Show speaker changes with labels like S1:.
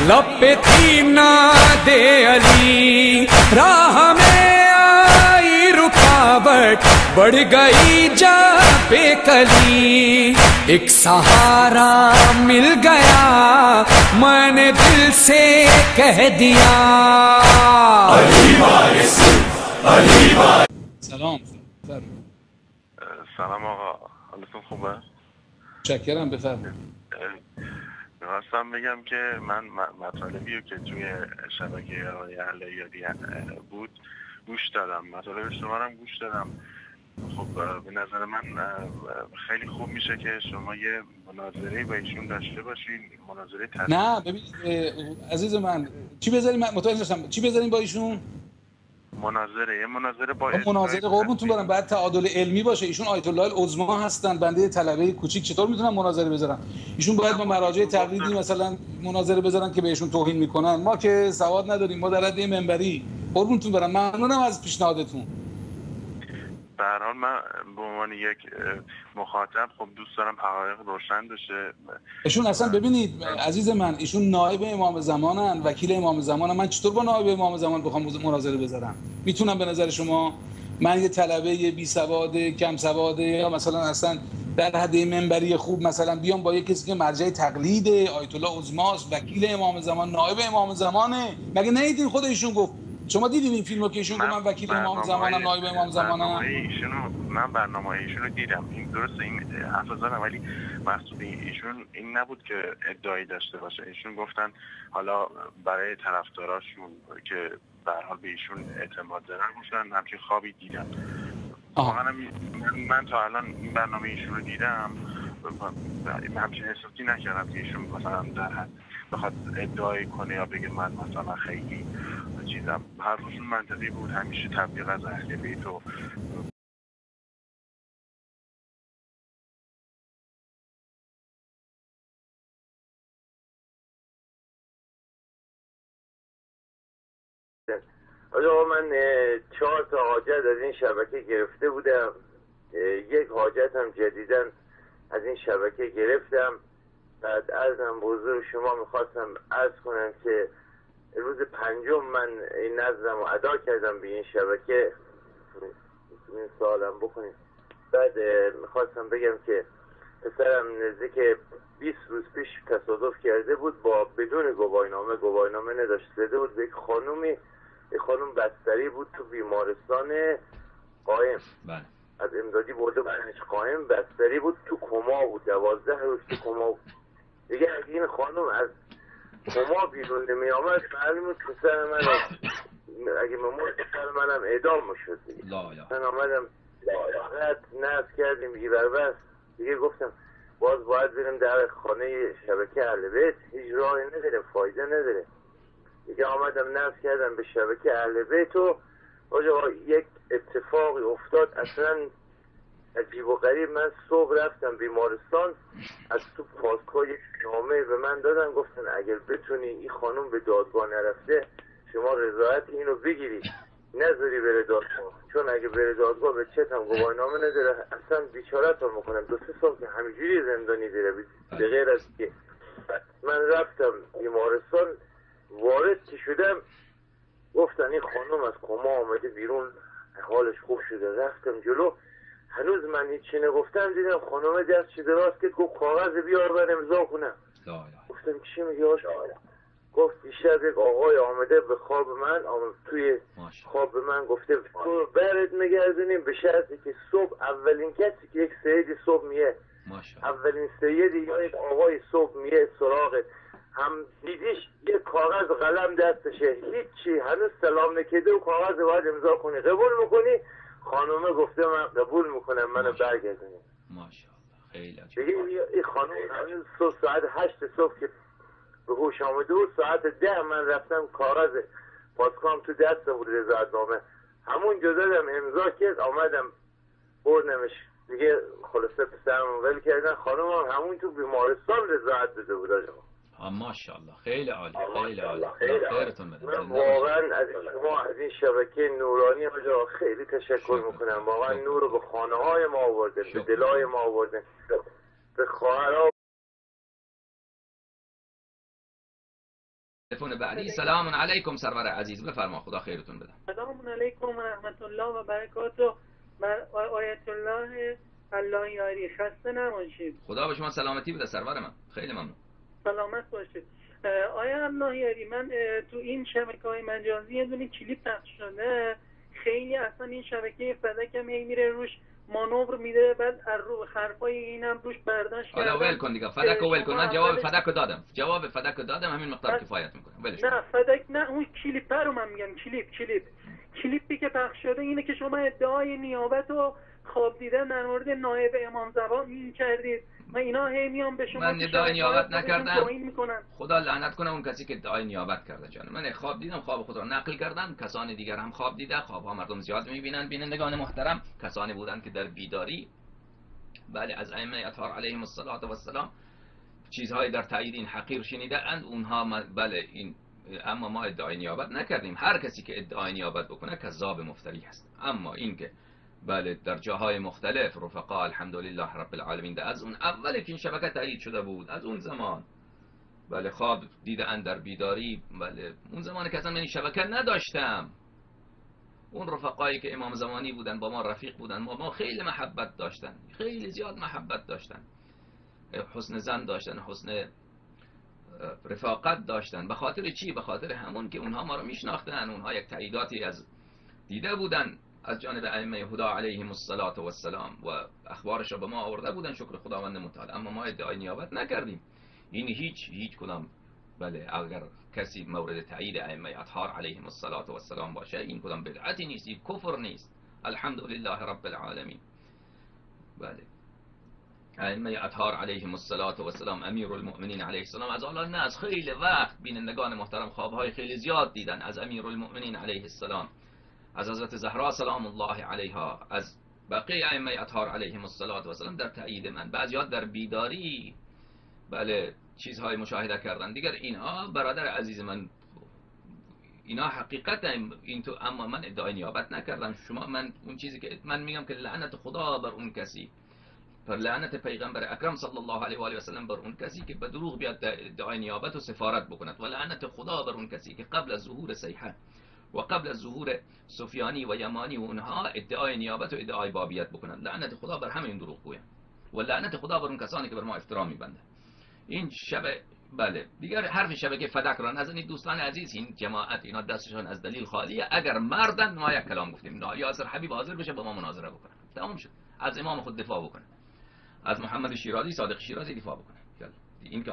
S1: لپ تھی دے علی راہ میں آئی رکاوٹ بڑھ گئی جا پہ کلی۔ ایک سہارا مل گیا میں نے دل سے کہہ دیا۔
S2: سلام سر۔
S3: سلام آقا حالتون خوبه؟
S2: شکرم بفرمایید۔
S3: می‌خواستم بگم که من مطالبی رو که توی شبکه های اهل یادی اه، بود گوش دادم. مطالب شما هم گوش دادم. خب به نظر من خیلی خوب میشه که شما یه مناظره با ایشون داشته باشین مناظره
S2: نه ببینید اه، عزیز من چی بذاریم؟ متوجه چی بذاریم با ایشون؟
S3: مناظره یه مناظره با
S2: خب مناظره قربونتون برم بعد تعادل علمی باشه. ایشون آیت الله العظما هستن. بنده طلبه کوچیک. چطور می‌تونن مناظره بذارن ایشون باید با مراجع تقلیدی مثلا مناظره بذارن که بهشون توهین می‌کنن. ما که سواد نداریم. ما در حد منبری. قربونتون برم. ممنونم از پیشنهادتون.
S3: به هر حال من به عنوان یک مخاطب خب دوست دارم حقایق روشن بشه.
S2: ایشون اصلا ببینید عزیز من ایشون نایب امام زمانن وکیل امام زمانن. من چطور با نایب امام زمان بخوام مناظره بذارم؟ می‌تونم به نظر شما من یه طلبه بی سواد کم سواد یا مثلا اصلا در حد منبری خوب مثلا بیام با یه کسی که مرجع تقلید آیت الله عظماست وکیل امام زمان نایب امام زمانه. مگه ندیدین خود ایشون گفت شما دیدین این فیلمو که ایشون من وکیل امام زمانم نایب امام زمانم
S3: ایشونو من برنامه ایشونو دیدم. این درسته این حرف ولی مقصود ایشون این نبود که ادعایی داشته باشه. ایشون گفتن حالا برای طرفداراشون که به هر حال به ایشون اعتماد دارن گفتن همچین خوابی دیدم. واقعا من, من تا الان این برنامه ایشون رو دیدم. همچین احساسی نکردم که ایشون مثلا در بخواد ادعای کنه یا بگه من مثلا خیلی چیزم. حرفشون منطقی بود. همیشه تبلیغ از اهل بیت و
S4: آقا من چهار تا حاجت از این شبکه گرفته بودم. یک حاجت هم جدیدن از این شبکه گرفتم. بعد به حضور شما می‌خواستم عرض کنم که روز پنجم من این نظرم رو ادا کردم به این شبکه. این سوالم بکنیم بعد می‌خواستم بگم که پسرم نزدیک 20 روز پیش تصادف کرده بود با بدون گواهینامه. گواهینامه نداشت زده بود. به یک خانومی یک خانوم بستری بود تو بیمارستان قایم.
S5: بله.
S4: از امدادی برده بودنش قایم بستری بود تو کما بود دوازده روز تو کما بود. دیگه اگه این خانم از کما بیرون نمی آمد معلوم پسر من اگه ممون پسر منم اعدام می‌شد. دیگه من آمدم فقط نز کردیم دیگه بر بس. دیگه گفتم باز باید بریم در خانه شبکه اهل بیت. هیچ راهی نداره فایده نداره. دیگه آمدم نز کردم به شبکه اهل بیت و آجا یک اتفاقی افتاد. اصلا عجیب و غریب. من صبح رفتم بیمارستان از تو پاسکو یک نامه به من دادن گفتن اگر بتونی این خانم به دادگاه نرفته شما رضایت اینو بگیری. نذاری بره دادگاه. چون اگه بره دادگاه به چت هم گواهینامه نداره. اصلا بیچارت می‌کنن دو سه سال که همینجوری زندانی داره به غیر از که. من رفتم بیمارستان. وارد که شدم گفتن این خانم از کما آمده بیرون حالش خوب شده. رفتم جلو. هنوز من هیچی نگفتم دیدم خانم دست شده راست که گفت کاغذ بیار من امضا کنم. گفتم چی میگی آش گفت دیشب یک آقای آمده به خواب من آمد توی خواب به من گفته تو برد میگردونیم به شرطی که صبح اولین کسی که یک سیدی صبح میه. اولین سیدی یا یک آقای صبح میه سراغت. هم دیدیش یه کاغذ قلم دستشه. هیچی. هنوز سلام نکرده و کاغذ باید امضا کنی. قبول می‌کنی؟ خانومه گفته من قبول می‌کنم. منو برگردونی.
S5: ماشاءالله. خیلی عجیب
S4: دیگه این خانم هنوز صبح ساعت هشت صبح که به هوش آمده بود ساعت ده من رفتم کاغذ پاسکام تو دست بود رضایتنامه همون دادم امضا کرد آمدم بردمش. دیگه خلاصه پسرم ول کردن. خانم هم همون تو بیمارستان رضایت داده بود آجا.
S5: ماشاءالله. خیلی عالی خیلی عالی.
S4: خیلی
S5: خدا
S4: عالی.
S5: خیرتون بده
S4: من. واقعا از شما از این شبکه نورانی آجا خیلی تشکر
S5: شکر.
S4: می‌کنم. واقعا. نور رو به خانه های ما آوردن به. دلای ما آوردن به خواهرها
S5: تلفن بعدی. سلام علیکم سرور عزیز. بفرما خدا خیرتون بده.
S6: سلام علیکم و رحمت الله و برکاته. من آیت الله الله یاری. خسته نباشید.
S5: خدا به شما سلامتی بده سرور من. خیلی ممنون.
S6: سلامت باشید. آیا الله یاری من تو این شبکه های مجازی یه دونه کلیپ پخش شده. خیلی اصلا این شبکه فدکم هی میره روش مانور میده بعد از رو حرفای اینم روش برداشت
S5: حالا. ول کن دیگه. فدک ول کن. من جواب فدک رو دادم. جواب فدک رو دادم همین مقدار کفایت می‌کنه ولش
S6: نه فدک نه اون کلیپ رو من میگم. کلیپ کلیپ. کلیپی که پخش شده اینه که شما ادعای نیابت و خواب دیدن در مورد نایب امام این کردید. و اینا هی میان به شما
S5: من ادعای نیابت نکردم. خدا لعنت کنه اون کسی که ادعای نیابت کرده جان. من خواب دیدم خواب خود را نقل کردم کسان دیگر هم خواب دیده خواب ها مردم زیاد می‌بینن. بینندگان محترم کسانی بودند که در بیداری. بله از ائمه اطهار علیهم السلام چیزهایی در تایید این حقیر شنیده اند. اونها بله این اما ما ادعای نیابت نکردیم. هر کسی که ادعای نیابت بکنه کذاب مفتری هست. اما این که بله در جاهای مختلف رفقا الحمدلله رب العالمین. ده از اون اول که این شبکه تایید شده بود از اون زمان. بله خواب دیدن در بیداری. بله اون زمان که اصلا من این شبکه نداشتم. اون رفقایی که امام زمانی بودن با ما رفیق بودن با ما خیلی محبت داشتن. خیلی زیاد محبت داشتن. حسن زن داشتن حسن رفاقت داشتن. به خاطر چی؟ به خاطر همون که اونها ما رو میشناختن. اونها یک تاییداتی از دیده بودن. از جانب ائمه هدا علیهم السلام و اخبارش را به ما آورده بودن شکر خداوند متعال اما ما ادعای نیابت نکردیم. این هیچ هیچ کدام. بله اگر کسی مورد تایید ائمه اطهار علیهم السلام باشه این کدام بدعتی نیست این کفر نیست. الحمدلله رب العالمین. بله. ائمه اطهار علیهم السلام امیر المؤمنین علیه السلام از حالا نه از خیلی وقت بینندگان محترم خوابهای خیلی زیاد دیدن. از امیر المؤمنین علیه السلام. از حضرت زهرا سلام الله علیها از بقیه ائمه اطهار علیهم السلام در تایید من. بعضیات در بیداری بله چیزهای مشاهده کردن. دیگر اینها برادر عزیز من اینا حقیقت این تو اما من ادعای نیابت نکردم. شما من اون چیزی که من میگم که لعنت خدا بر اون کسی پر لعنت پیغمبر اکرم صلی الله علیه و آله و سلم بر اون کسی که به دروغ بیاد ادعای نیابت و سفارت بکند. و لعنت خدا بر اون کسی که قبل از ظهور سیحه و قبل از ظهور سفیانی و یمانی و اونها ادعای نیابت و ادعای بابیت بکنند. لعنت خدا بر همه این دروغ گویان و لعنت خدا بر اون کسانی که بر ما افترا میبندند. این شب بله دیگر حرف شبکه فدک را نزنید دوستان عزیز این جماعت اینا دستشان از دلیل خالیه اگر مردن ما یک کلام گفتیم. نه یاسر حبیب حاضر بشه با ما مناظره بکنه. تمام شد. از امام خود دفاع بکنه. از محمد شیرازی صادق شیرازی دفاع بکنه. این که